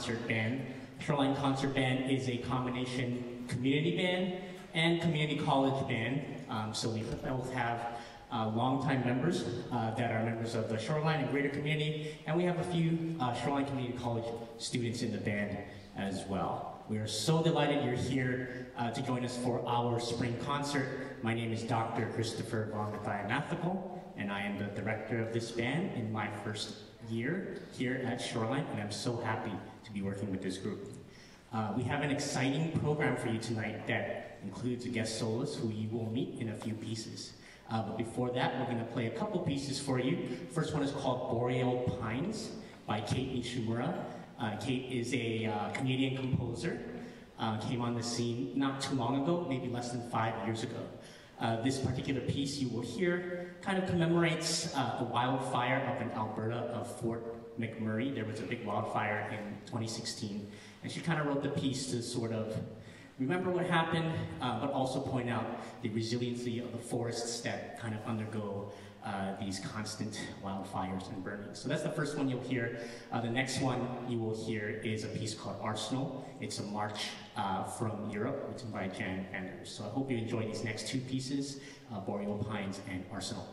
Concert Band. Shoreline Concert Band is a combination community band and community college band. Um, so we both have uh, longtime members uh, that are members of the Shoreline and greater community, and we have a few uh, Shoreline Community College students in the band as well. We are so delighted you're here uh, to join us for our spring concert. My name is Dr. Christopher Vongvithayamatbakul, and I am the director of this band in my first year here at Shoreline, and I'm so happy to be working with this group. Uh, we have an exciting program for you tonight that includes a guest soloist who you will meet in a few pieces. Uh, but before that, we're going to play a couple pieces for you. First one is called Boreal Pines by Cait Nishimura. Uh, Cait is a uh, Canadian composer, uh, came on the scene not too long ago, maybe less than five years ago. Uh, this particular piece you will hear kind of commemorates uh, the wildfire up in Alberta of Fort McMurray. There was a big wildfire in 2016, and she kind of wrote the piece to sort of remember what happened, uh, but also point out the resiliency of the forests that kind of undergo uh, these constant wildfires and burnings. So that's the first one you'll hear. Uh, the next one you will hear is a piece called Arsenal. It's a march uh, from Europe written by Jan Anders. So I hope you enjoy these next two pieces, uh, Boreal Pines and Arsenal.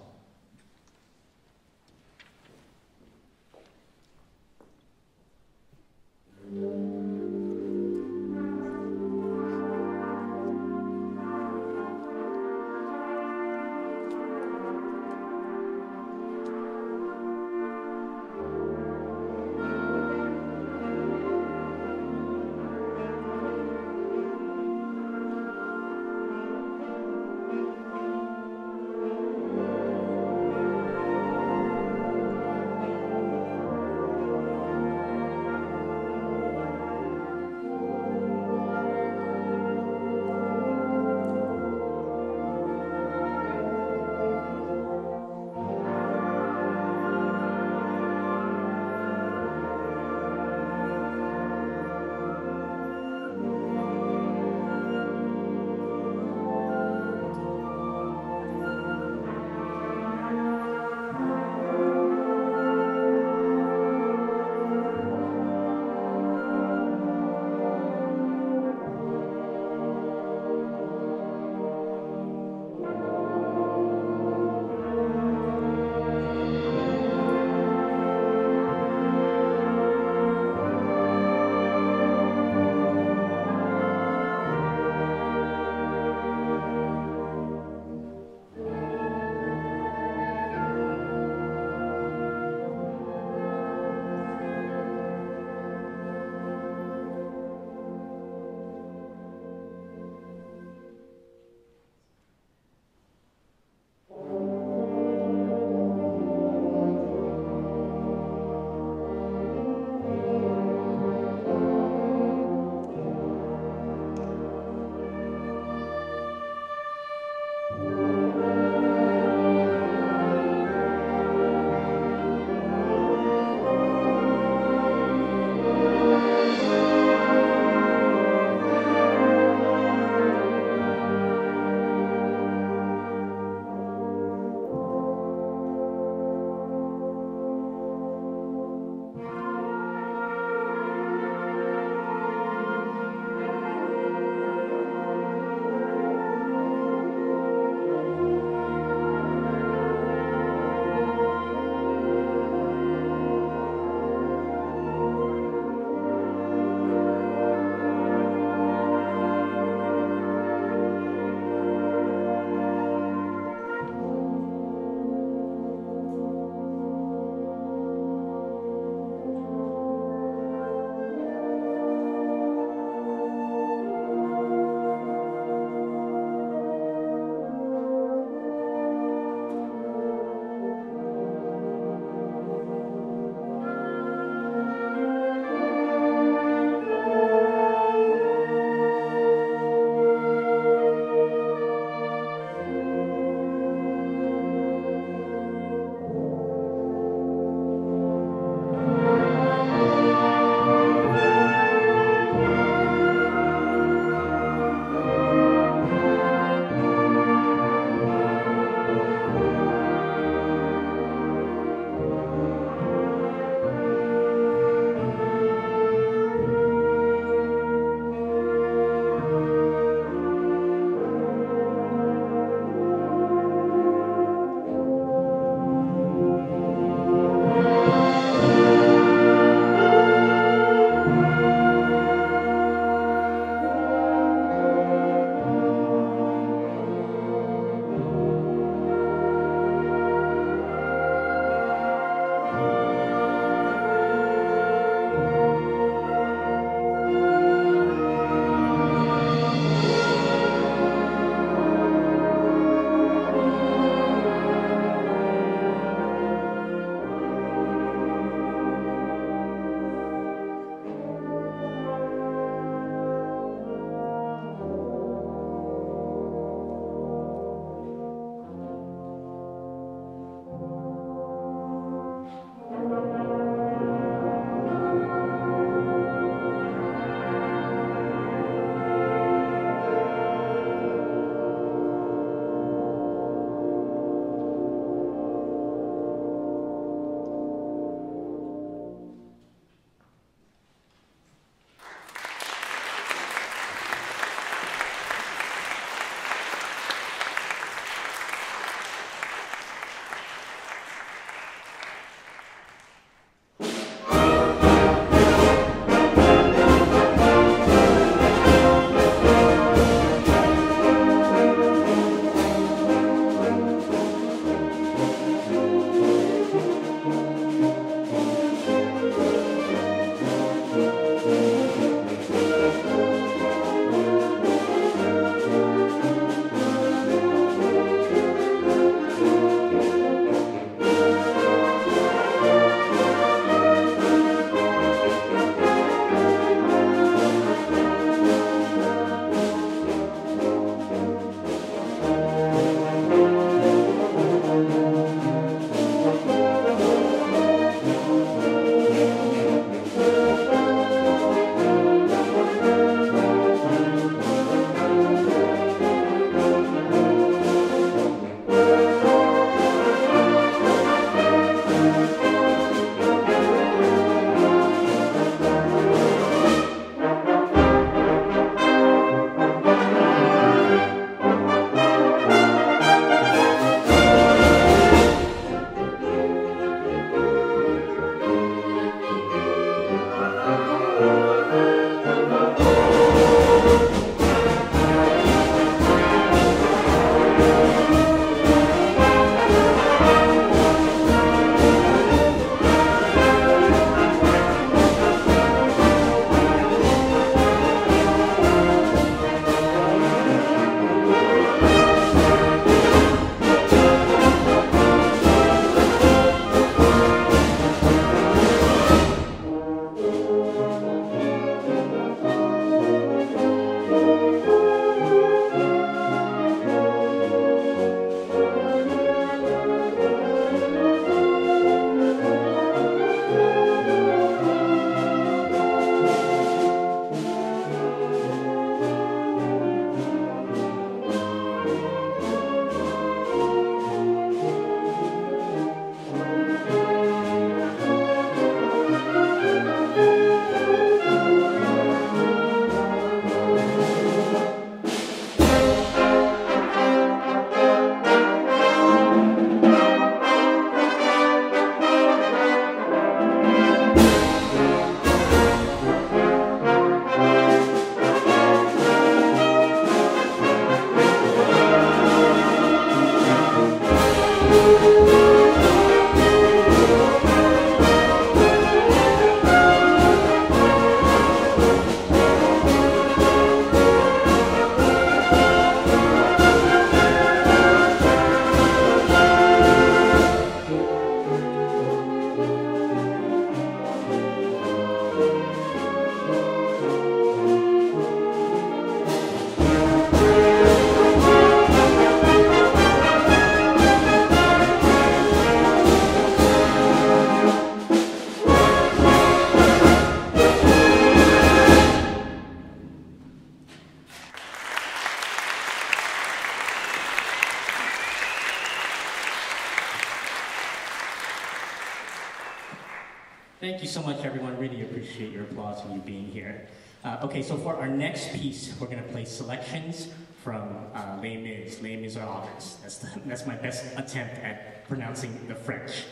Thank you so much, everyone. Really appreciate your applause and you being here. Uh, okay, so for our next piece, we're going to play selections from uh, Les Mis, Les Miserables. That's, the, that's my best attempt at pronouncing the French.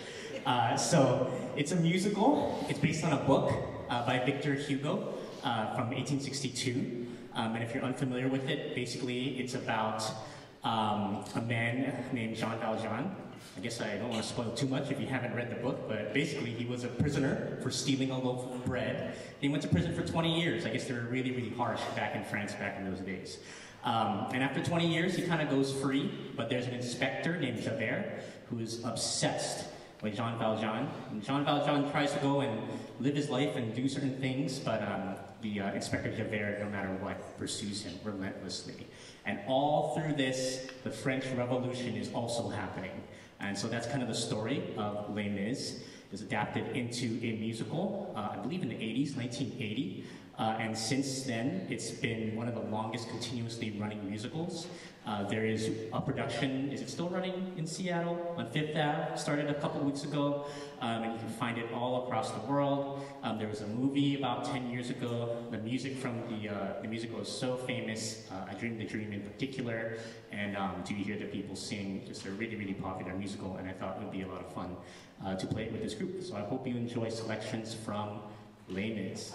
Uh, so it's a musical. It's based on a book uh, by Victor Hugo uh, from 1862. Um, and if you're unfamiliar with it, basically it's about um, a man named Jean Valjean. I guess I don't want to spoil too much if you haven't read the book, but basically he was a prisoner for stealing a loaf of bread. He went to prison for 20 years. I guess they were really, really harsh back in France back in those days. Um, and after 20 years, he kind of goes free, but there's an inspector named Javert who is obsessed with Jean Valjean. And Jean Valjean tries to go and live his life and do certain things, but um, the uh, Inspector Javert, no matter what, pursues him relentlessly. And all through this, the French Revolution is also happening. And so that's kind of the story of Les Mis. It was adapted into a musical, uh, I believe in the 80s, 1980. Uh, and since then, it's been one of the longest continuously running musicals. Uh, there is a production, is it still running in Seattle on Fifth Ave? Started a couple weeks ago, um, and you can find it all across the world. Um, there was a movie about 10 years ago. The music from the, uh, the musical is so famous, uh, I Dream the Dream in particular, and um, Do You Hear the People Sing? Just a really, really popular musical, and I thought it would be a lot of fun uh, to play it with this group. So I hope you enjoy selections from Les Mis.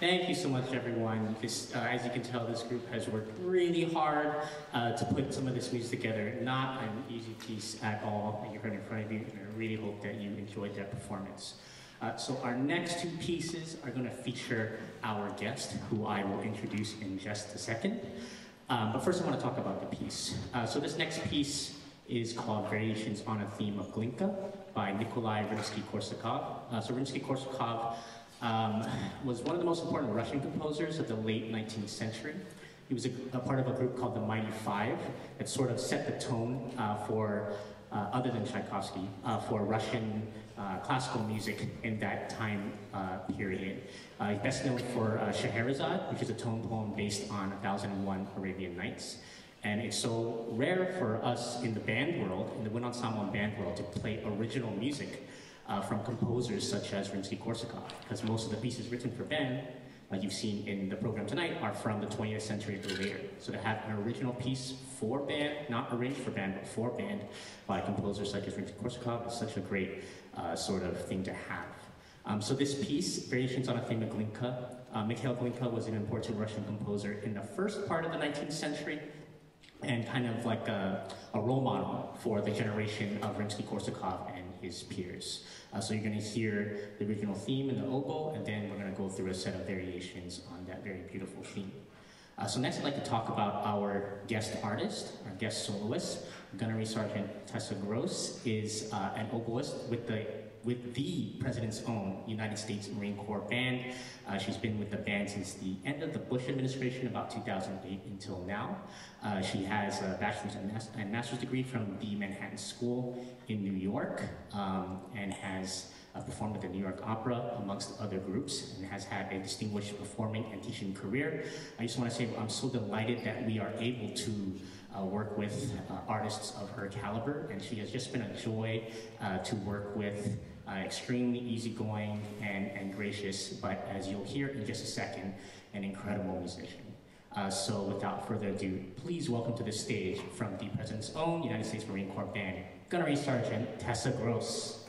Thank you so much, everyone. Uh, as you can tell, this group has worked really hard uh, to put some of this music together. Not an easy piece at all that you heard in front of you, and I really hope that you enjoyed that performance. Uh, so our next two pieces are going to feature our guest, who I will introduce in just a second. Um, but first, I want to talk about the piece. Uh, so this next piece is called Variations on a Theme of Glinka by Nikolai Rimsky-Korsakov. Uh, so Rimsky-Korsakov um, was one of the most important Russian composers of the late 19th century. He was a, a part of a group called the Mighty Five that sort of set the tone uh, for, uh, other than Tchaikovsky, uh, for Russian uh, classical music in that time uh, period. Uh, he's best known for Scheherazade, which is a tone poem based on 1001 Arabian Nights. And it's so rare for us in the band world, in the wind ensemble and band world, to play original music uh, from composers such as Rimsky-Korsakov, because most of the pieces written for band, like you've seen in the program tonight, are from the 20th century or later. So to have an original piece for band, not arranged for band, but for band, by composers such as Rimsky-Korsakov is such a great uh, sort of thing to have. Um, so this piece, Variations on a Theme of Glinka, uh, Mikhail Glinka was an important Russian composer in the first part of the 19th century, and kind of like a, a role model for the generation of Rimsky-Korsakov his peers. Uh, so you're going to hear the original theme in the oboe, and then we're going to go through a set of variations on that very beautiful theme. Uh, so next I'd like to talk about our guest artist, our guest soloist. Gunnery Sergeant Tessa Gross is uh, an oboist with the with the President's own United States Marine Corps Band. Uh, she's been with the band since the end of the Bush administration, about 2008 until now. Uh, she has a bachelor's and, mas and, master's degree from the Manhattan School in New York um, and has uh, performed at the New York Opera, amongst other groups, and has had a distinguished performing and teaching career. I just want to say I'm so delighted that we are able to uh, work with uh, artists of her caliber, and she has just been a joy uh, to work with. Uh, extremely easygoing and, and gracious, but as you'll hear in just a second, an incredible musician. Uh, so without further ado, please welcome to the stage from the President's own United States Marine Corps Band, Gunnery Sergeant Tessa Gross.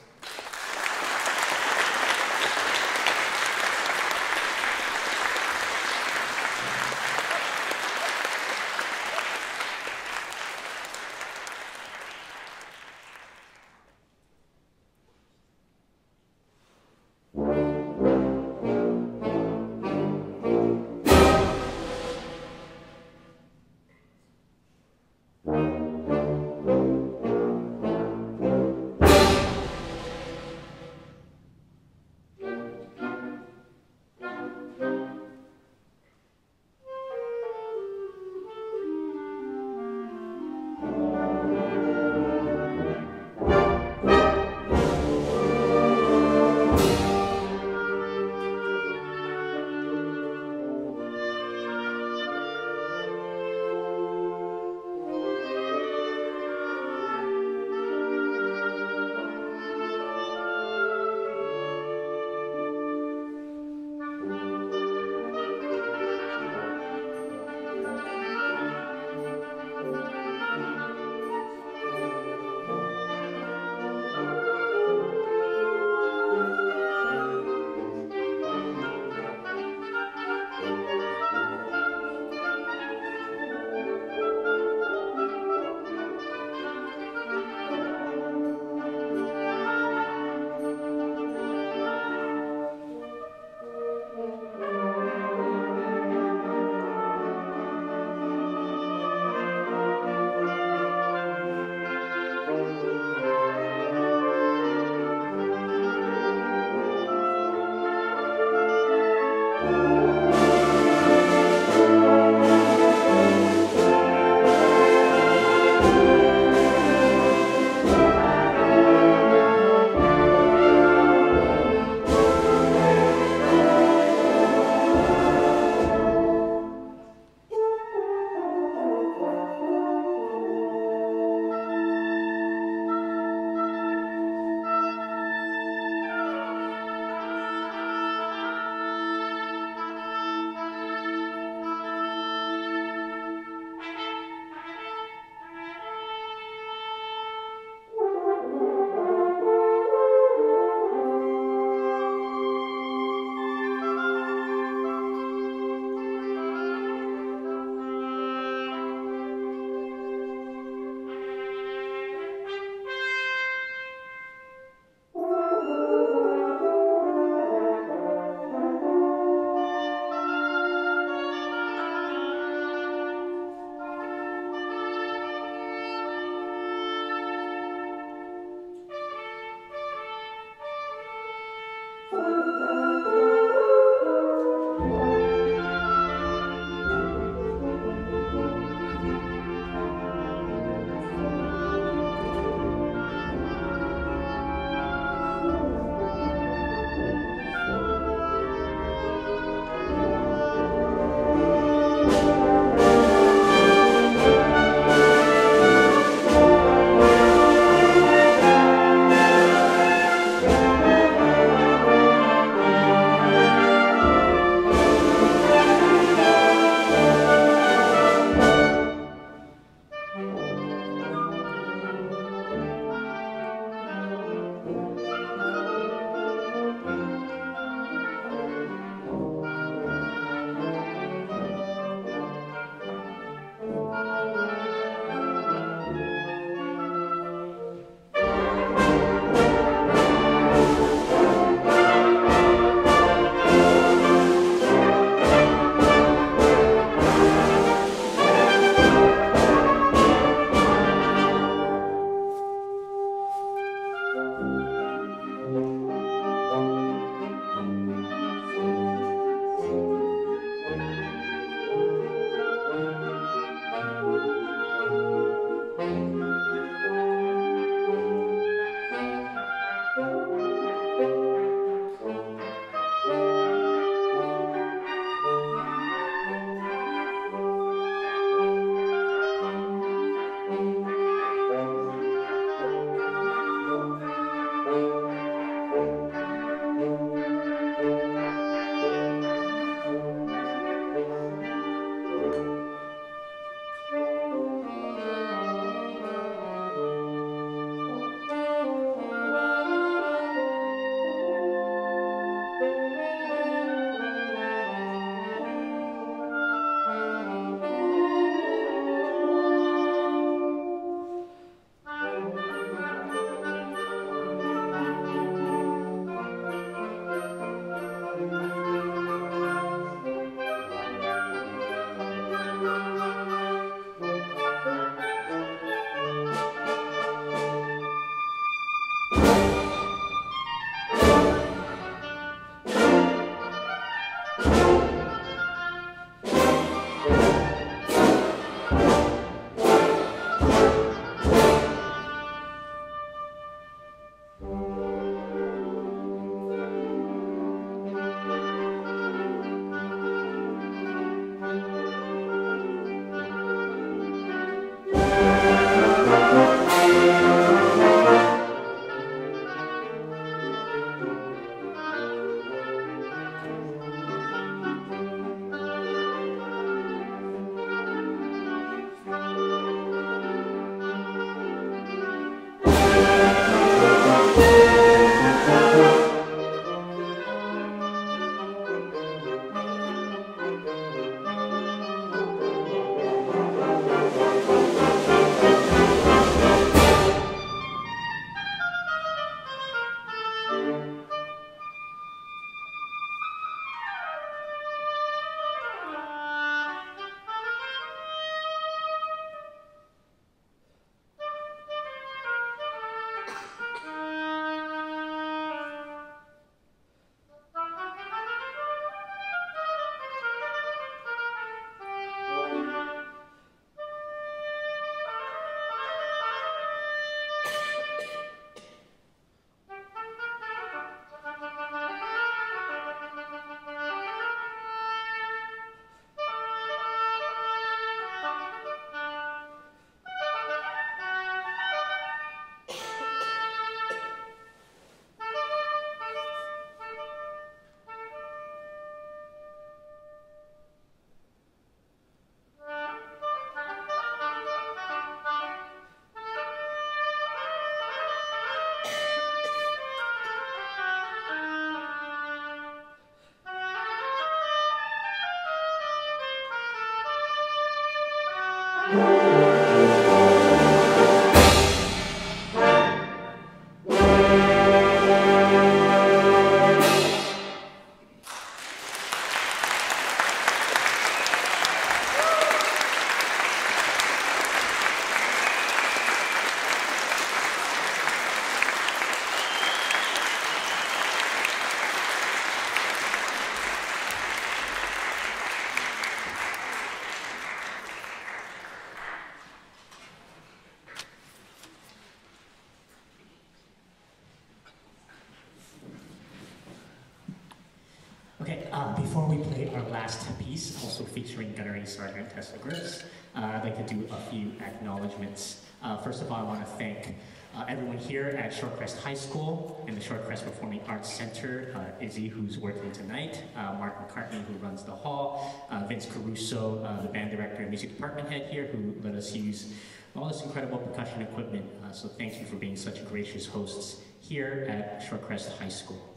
Uh, I'd like to do a few acknowledgements. Uh, first of all, I want to thank uh, everyone here at Shorecrest High School and the Shorecrest Performing Arts Center, uh, Izzy, who's working tonight, uh, Mark McCartney, who runs the hall, uh, Vince Caruso, the band director and music department head here, who let us use all this incredible percussion equipment. So thank you for being such gracious hosts here at Shorecrest High School.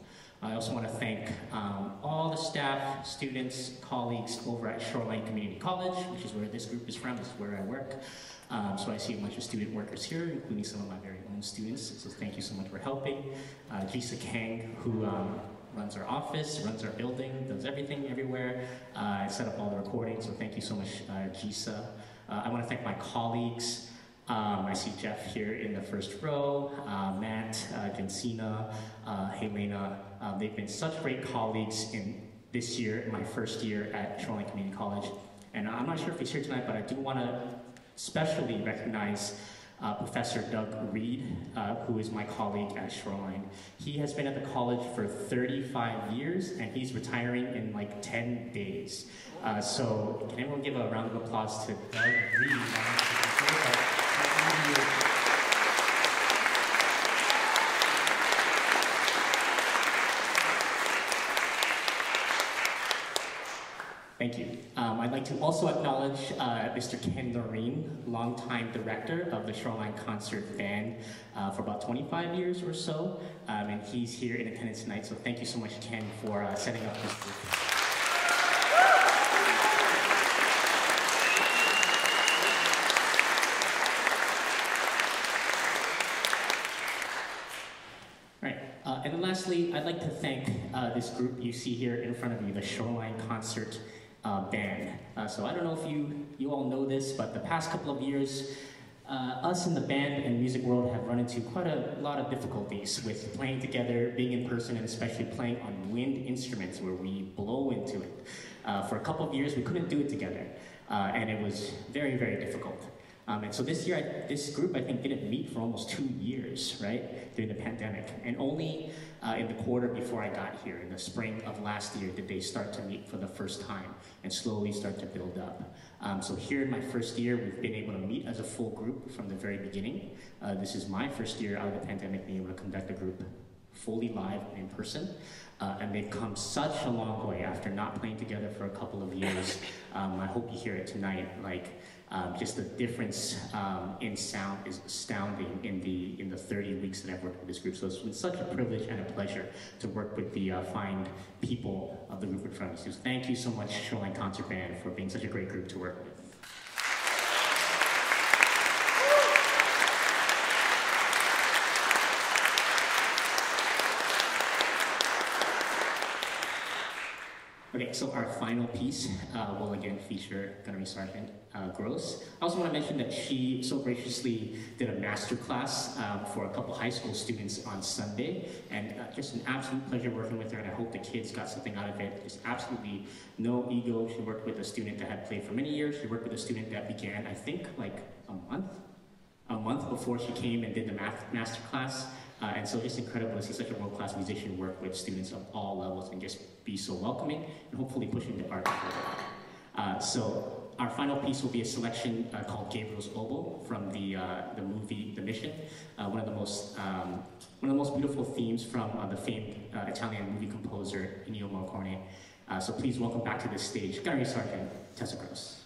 I also want to thank um, all the staff, students, colleagues over at Shoreline Community College, which is where this group is from, this is where I work. Um, so I see a bunch of student workers here, including some of my very own students, so thank you so much for helping. Uh, Jisa Kang, who um, runs our office, runs our building, does everything everywhere, uh, set up all the recordings, so thank you so much, uh, Jisa. Uh, I want to thank my colleagues, um, I see Jeff here in the first row, uh, Matt, uh, uh, Helena. Um, they've been such great colleagues in this year, my first year at Shoreline Community College. And I'm not sure if he's here tonight, but I do want to especially recognize uh, Professor Doug Reed, uh, who is my colleague at Shoreline. He has been at the college for 35 years, and he's retiring in like 10 days. Uh, so can everyone give a round of applause to Doug Reed? Thank you. Um, I'd like to also acknowledge uh, Mr. Ken Noreen, longtime director of the Shoreline Concert Band uh, for about 25 years or so, um, and he's here in attendance tonight, so thank you so much, Ken, for uh, setting up this group. Right, and lastly, I'd like to thank uh, this group you see here in front of you, the Shoreline Concert uh, Band. Uh, so I don't know if you, you all know this, but the past couple of years, uh, us in the band and music world have run into quite a lot of difficulties with playing together, being in person, and especially playing on wind instruments where we blow into it. Uh, for a couple of years, we couldn't do it together, uh, and it was very, very difficult. Um, and so this year, I, this group, I think, didn't meet for almost two years, right, during the pandemic. And only uh, in the quarter before I got here, in the spring of last year, did they start to meet for the first time and slowly start to build up. Um, so here in my first year, we've been able to meet as a full group from the very beginning. Uh, this is my first year out of the pandemic being able to conduct a group fully live in person. Uh, and they've come such a long way after not playing together for a couple of years. Um, I hope you hear it tonight. Like, um, just the difference um, in sound is astounding in the in the 30 weeks that I've worked with this group. So it's been such a privilege and a pleasure to work with the uh, fine people of the group in front of. So thank you so much, Shoreline Concert Band, for being such a great group to work with. Okay, so our final piece uh, will again feature Gunnery Sergeant uh, Gross. I also want to mention that she so graciously did a master class um, for a couple high school students on Sunday, and uh, just an absolute pleasure working with her, and I hope the kids got something out of it. There's absolutely no ego. She worked with a student that had played for many years. She worked with a student that began, I think, like a month, a month before she came and did the math master class. Uh, and so it's incredible to see such a world-class musician work with students of all levels and just be so welcoming and hopefully pushing the art forward. Uh, so our final piece will be a selection uh, called Gabriel's Oboe from the, uh, the movie The Mission, uh, one of the most um, one of the most beautiful themes from uh, the famed Italian movie composer Ennio Morricone. so please welcome back to the stage, Gunnery Sergeant, Tessa Gross.